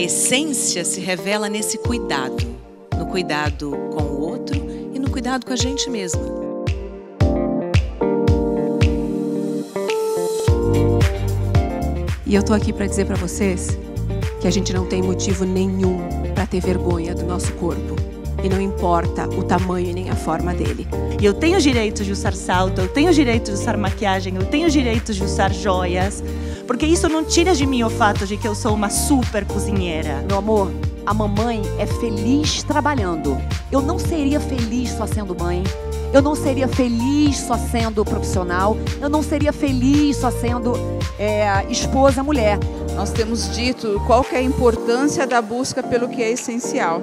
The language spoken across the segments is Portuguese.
A essência se revela nesse cuidado, no cuidado com o outro e no cuidado com a gente mesma. E eu tô aqui para dizer para vocês que a gente não tem motivo nenhum para ter vergonha do nosso corpo. E não importa o tamanho nem a forma dele. E eu tenho direito de usar salto, eu tenho direito de usar maquiagem, eu tenho direito de usar joias, porque isso não tira de mim o fato de que eu sou uma super cozinheira. Meu amor, a mamãe é feliz trabalhando. Eu não seria feliz só sendo mãe. Eu não seria feliz só sendo profissional. Eu não seria feliz só sendo é, esposa, mulher. Nós temos dito qual é a importância da busca pelo que é essencial.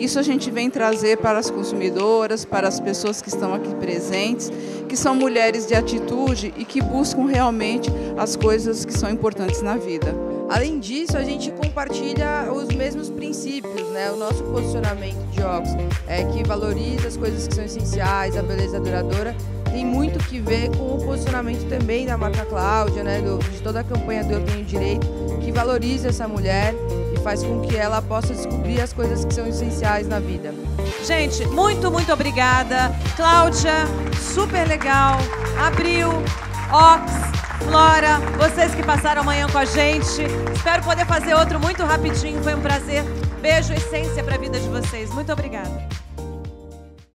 Isso a gente vem trazer para as consumidoras, para as pessoas que estão aqui presentes, que são mulheres de atitude e que buscam realmente as coisas que são importantes na vida. Além disso, a gente compartilha os mesmos princípios, né? O nosso posicionamento de óculos é que valoriza as coisas que são essenciais, a beleza duradoura, tem muito que ver com o posicionamento também da marca Cláudia, né? Do, de toda a campanha do Eu Tenho Direito, que valoriza essa mulher faz com que ela possa descobrir as coisas que são essenciais na vida. Gente, muito, muito obrigada. Cláudia, super legal. Abril, Ox, Flora, vocês que passaram amanhã com a gente. Espero poder fazer outro muito rapidinho. Foi um prazer. Beijo, essência para a vida de vocês. Muito obrigada.